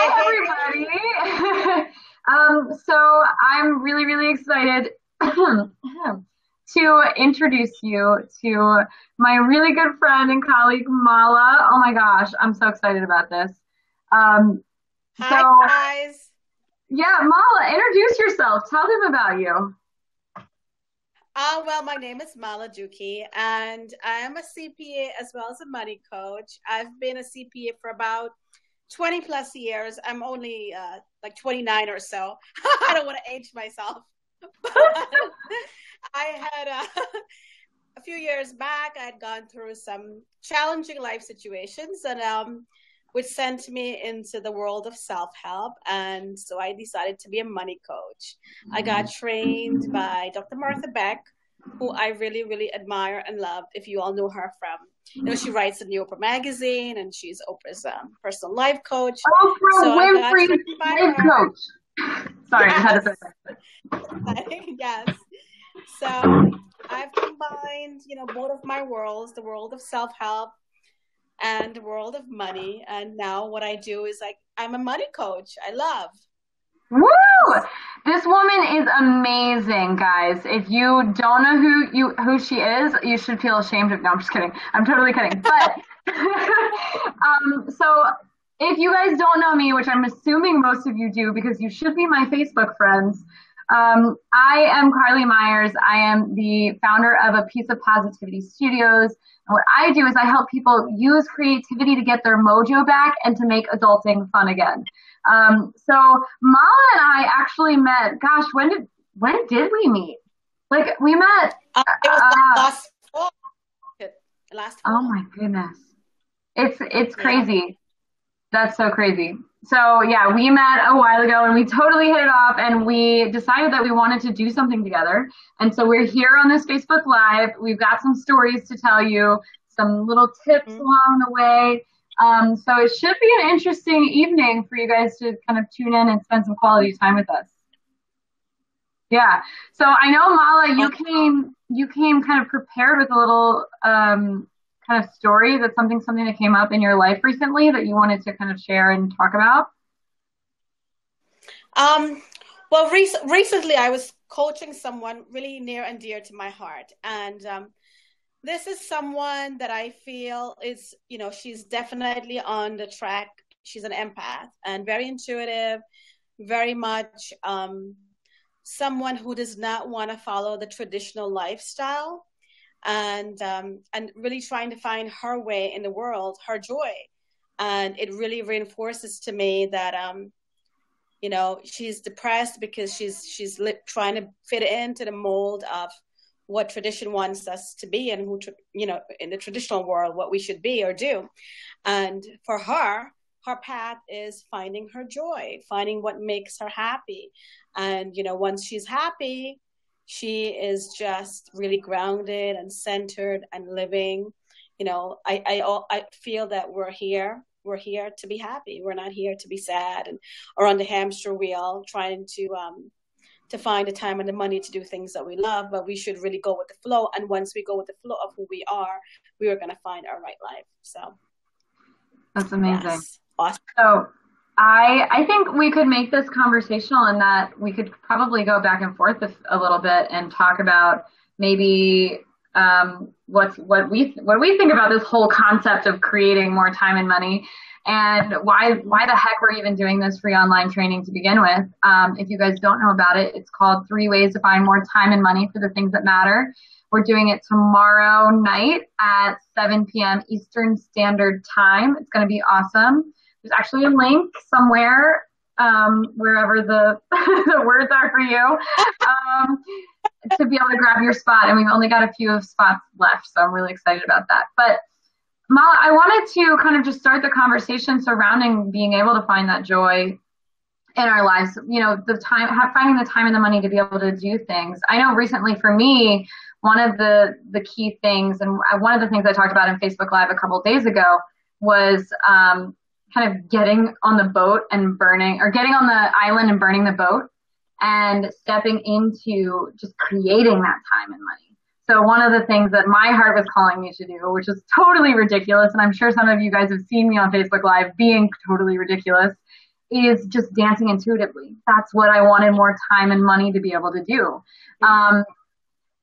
Hi, everybody. um, so I'm really, really excited to introduce you to my really good friend and colleague, Mala. Oh my gosh, I'm so excited about this. Um, Hi, so, guys. yeah, Mala, introduce yourself. Tell them about you. Uh, well, my name is Mala Dukhi, and I am a CPA as well as a money coach. I've been a CPA for about 20 plus years. I'm only uh, like 29 or so. I don't want to age myself. I had uh, a few years back, I had gone through some challenging life situations, and um, which sent me into the world of self help. And so I decided to be a money coach. I got trained by Dr. Martha Beck, who I really, really admire and love. If you all know her from, you know, she writes in the Oprah magazine and she's Oprah's um, personal life coach. Oprah so Winfrey life coach. Sorry, yes. I had to say yes. So I've combined, you know, both of my worlds, the world of self help and the world of money. And now what I do is like I'm a money coach. I love. Woo! This woman is amazing, guys. If you don't know who you who she is, you should feel ashamed of. No, I'm just kidding. I'm totally kidding. But um, so if you guys don't know me, which I'm assuming most of you do, because you should be my Facebook friends. Um, I am Carlee Myers. I am the founder of a Piece of Positivity Studios. And what I do is I help people use creativity to get their mojo back and to make adulting fun again. Um, so Mala and I actually met. Gosh, when did when did we meet? Like we met. Uh, it was uh, last fall. Last fall. Oh my goodness, it's it's crazy. That's so crazy. So yeah, we met a while ago and we totally hit it off and we decided that we wanted to do something together. And so we're here on this Facebook Live. We've got some stories to tell you, some little tips mm-hmm. along the way. Um, so it should be an interesting evening for you guys to kind of tune in and spend some quality time with us. Yeah. So I know Mala, you came you came kind of prepared with a little um, kind of story that something something that came up in your life recently that you wanted to kind of share and talk about. Um. Well, rec- recently I was coaching someone really near and dear to my heart, and um, this is someone that I feel is, you know, she's definitely on the track. She's an empath and very intuitive, very much um, someone who does not want to follow the traditional lifestyle and um, and really trying to find her way in the world, her joy. And it really reinforces to me that um, you know she's depressed because she's she's li- trying to fit into the mold of what tradition wants us to be and who you know in the traditional world what we should be or do and for her her path is finding her joy finding what makes her happy and you know once she's happy she is just really grounded and centered and living you know i i i feel that we're here we're here to be happy we're not here to be sad and or on the hamster wheel trying to um to find the time and the money to do things that we love, but we should really go with the flow. And once we go with the flow of who we are, we are going to find our right life. So that's amazing. Yes. Awesome. So I I think we could make this conversational in that we could probably go back and forth a little bit and talk about maybe um, what's what we what we think about this whole concept of creating more time and money and why why the heck we're even doing this free online training to begin with. Um, if you guys don't know about it, it's called Three Ways to Find More Time and Money for the Things That Matter. We're doing it tomorrow night at 7 p.m. Eastern Standard Time. It's going to be awesome. There's actually a link somewhere um, wherever the, the words are for you um, to be able to grab your spot. And we've only got a few of spots left, so I'm really excited about that. But Mala, I wanted to kind of just start the conversation surrounding being able to find that joy in our lives. You know, the time, finding the time and the money to be able to do things. I know recently for me, one of the the key things, and one of the things I talked about in Facebook Live a couple days ago was um, kind of getting on the boat and burning, or getting on the island and burning the boat, and stepping into just creating that time and money so one of the things that my heart was calling me to do, which is totally ridiculous, and I'm sure some of you guys have seen me on Facebook Live being totally ridiculous, is just dancing intuitively. That's what I wanted more time and money to be able to do. Um,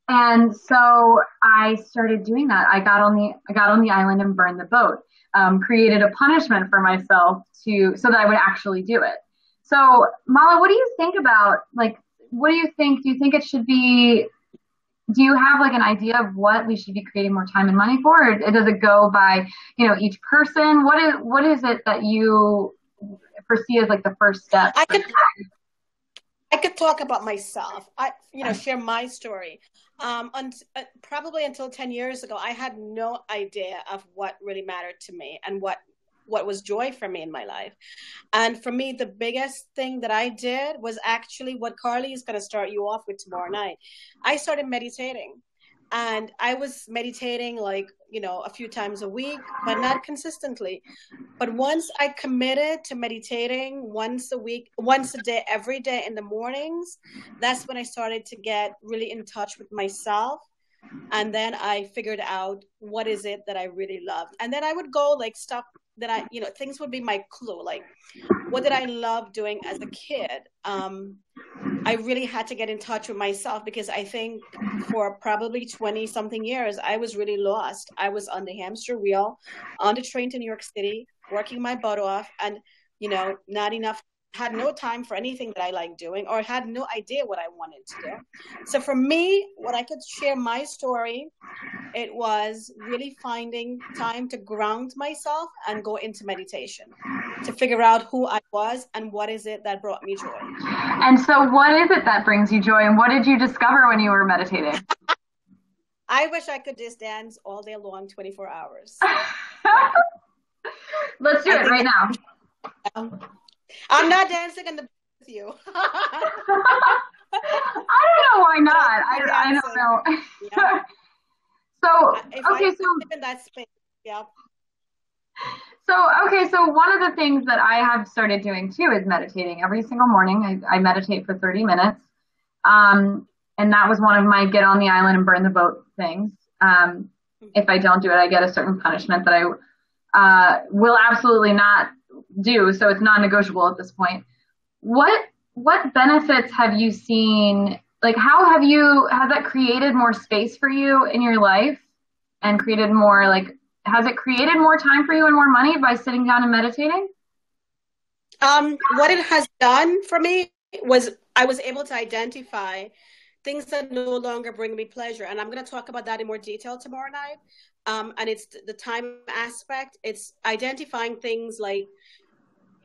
and so I started doing that. I got on the I got on the island and burned the boat. Um, created a punishment for myself to so that I would actually do it. So Mala, what do you think about like what do you think? Do you think it should be do you have like an idea of what we should be creating more time and money for or does it go by you know each person what is what is it that you foresee as like the first step i could i could talk about myself i you know share my story um un- uh, probably until 10 years ago i had no idea of what really mattered to me and what what was joy for me in my life. And for me, the biggest thing that I did was actually what Carlee is going to start you off with tomorrow night. I started meditating. And I was meditating like, you know, a few times a week, but not consistently. But once I committed to meditating once a week, once a day, every day in the mornings, that's when I started to get really in touch with myself and then i figured out what is it that i really loved and then i would go like stop that I, you know, things would be my clue. Like, what did I love doing as a kid? Um, I really had to get in touch with myself because I think for probably 20 something years, I was really lost. I was on the hamster wheel, on the train to New York City, working my butt off, and, you know, not enough had no mm-hmm. time for anything that I like doing or had no idea what I wanted to do. So for me, what I could share my story, it was really finding time to ground myself and go into meditation to figure out who I was and what is it that brought me joy. And so what is it that brings you joy and what did you discover when you were meditating? I wish I could just dance all day long 24 hours. Let's do I it right now. I'm not dancing in the with you. I don't know why not. I, I don't know. Yeah. so if okay, so in that space, yeah. So okay, so one of the things that I have started doing too is meditating every single morning. I, I meditate for 30 minutes, um, and that was one of my get on the island and burn the boat things. Um, if I don't do it, I get a certain punishment that I uh, will absolutely not do, so it's non-negotiable at this point. What what benefits have you seen? Like, how have you has that created more space for you in your life, and created more like has it created more time for you and more money by sitting down and meditating? Um, what it has done for me was I was able to identify things that no longer bring me pleasure, and I'm going to talk about that in more detail tomorrow night. Um, and it's the time aspect. It's identifying things like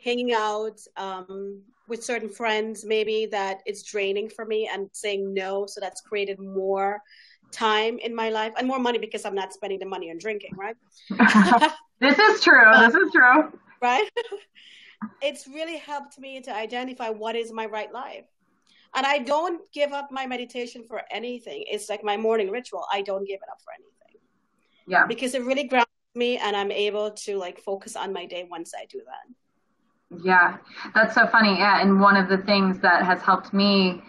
hanging out um, with certain friends maybe that it's draining for me and saying no so that's created more time in my life and more money because i'm not spending the money on drinking right? This is true. This is true. Right? It's really helped me to identify what is my right life. And i don't give up my meditation for anything. It's like my morning ritual. I don't give it up for anything. Yeah. Because it really grounds me and i'm able to like focus on my day once i do that yeah, that's so funny. Yeah, and one of the things that has helped me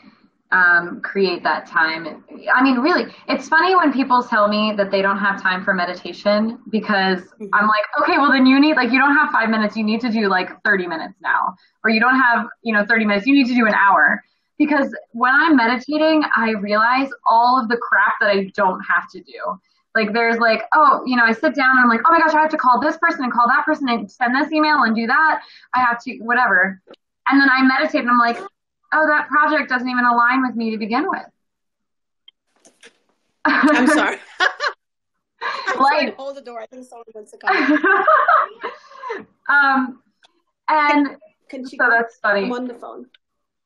um, create that time. I mean, really, it's funny when people tell me that they don't have time for meditation because mm-hmm. I'm like, okay, well then you need like you don't have five minutes, you need to do like 30 minutes now, or you don't have you know 30 minutes, you need to do an hour. Because when I'm meditating, I realize all of the crap that I don't have to do. Like there's like, oh, you know, I sit down and I'm like, oh my gosh, I have to call this person and call that person and send this email and do that. I have to, whatever. And then I meditate and I'm like, oh, that project doesn't even align with me to begin with. I'm sorry. I'm like, hold the door. I think someone wants to come. um, and can, can so that's funny. I'm on the phone.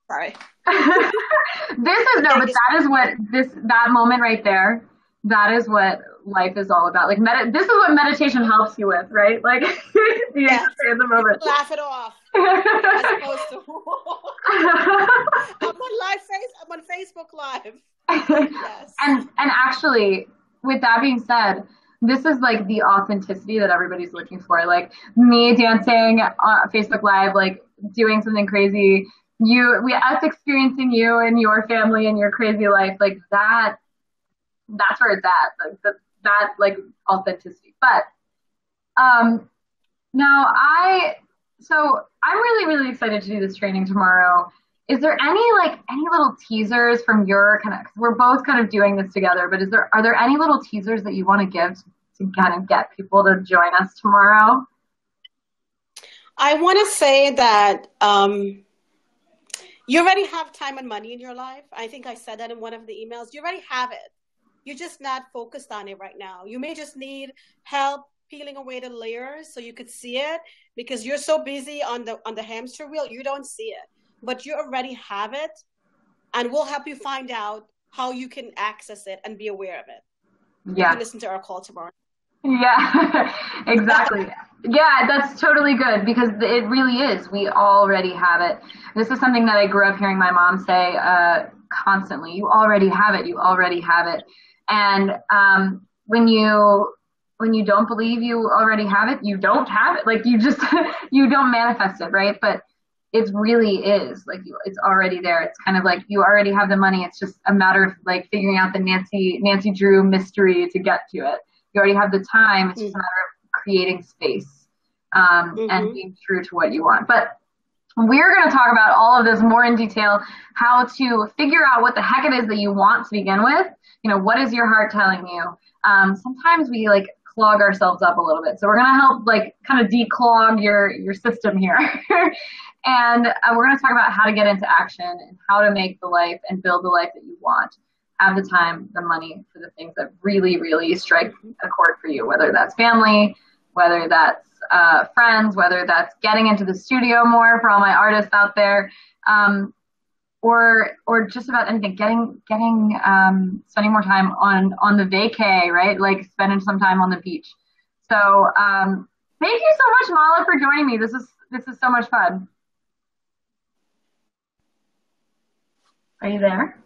Sorry. this is no, but that is what this that moment right there. That is what life is all about. Like med- this is what meditation helps you with, right? Like yeah. in the moment. Laugh it off. As opposed to I'm on live face I'm on Facebook Live. yes. And and actually, with that being said, this is like the authenticity that everybody's looking for. Like me dancing on Facebook Live, like doing something crazy. You, we, us experiencing you and your family and your crazy life, like that. That's where it's at. Like, the, that like authenticity. But um, now I so I'm really, really excited to do this training tomorrow. Is there any like any little teasers from your kind of? We're both kind of doing this together, but is there are there any little teasers that you want to give to kind of get people to join us tomorrow? I want to say that um, you already have time and money in your life. I think I said that in one of the emails. You already have it. You're just not focused on it right now. You may just need help peeling away the layers so you could see it because you're so busy on the on the hamster wheel you don't see it. But you already have it and we'll help you find out how you can access it and be aware of it. Yeah. listen to our call tomorrow. Yeah exactly. Yeah that's totally good because it really is. We already have it. This is something that i grew up hearing my mom say uh, constantly. You already have it. You already have it and um, when you when you don't believe you already have it, you don't have it. Like you just you don't manifest it, right? But it really is like you, it's already there. It's kind of like you already have the money. It's just a matter of like figuring out the Nancy Nancy Drew mystery to get to it. You already have the time. It's just a matter of creating space um, mm-hmm. and being true to what you want. But we're going to talk about all of this more in detail. How to figure out what the heck it is that you want to begin with. You know, what is your heart telling you? Um, sometimes we like clog ourselves up a little bit. So we're going to help like kind of declog your, your system here. and uh, we're going to talk about how to get into action and how to make the life and build the life that you want. Have the time, the money for the things that really, really strike a chord for you, whether that's family, whether that's uh, friends, whether that's getting into the studio more for all my artists out there. Um, or or just about anything getting getting um, spending more time on on the vacay right? Like spending some time on the beach. So um, thank you so much mala for joining me. This is this is so much fun. Are you there?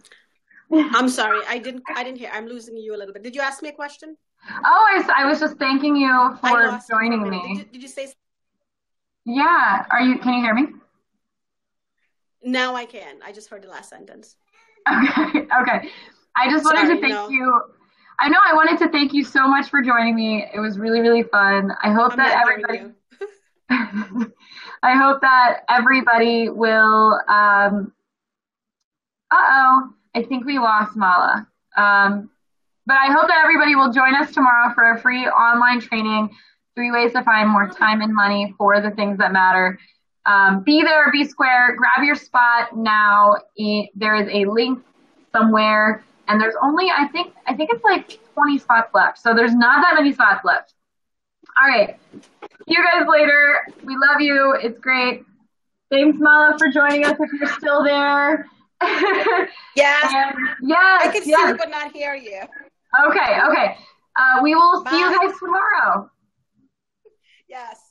I'm sorry. I didn't i didn't hear. I'm losing you a little bit. Did you ask me a question oh i, I was just thanking you for joining me did you, did you say yeah are you can you hear me now I can. I just heard the last sentence. Okay. Okay. I just wanted Sorry, to thank no. you. I know I wanted to thank you so much for joining me. It was really, really fun. I hope I'm that everybody I hope that everybody will um uh oh. I think we lost Mala. Um but I hope that everybody will join us tomorrow for a free online training, three ways to find more time and money for the things that matter. Um, be there, be square, grab your spot now. There is a link somewhere, and there's only I think I think it's like 20 spots left, so there's not that many spots left. All right, see you guys later. We love you. It's great. Thanks, Mala, for joining us. If you're still there. yes. And, yes. I can see yes. you but not hear you. Okay. Okay. Uh, we will Bye. see you guys tomorrow. Yes.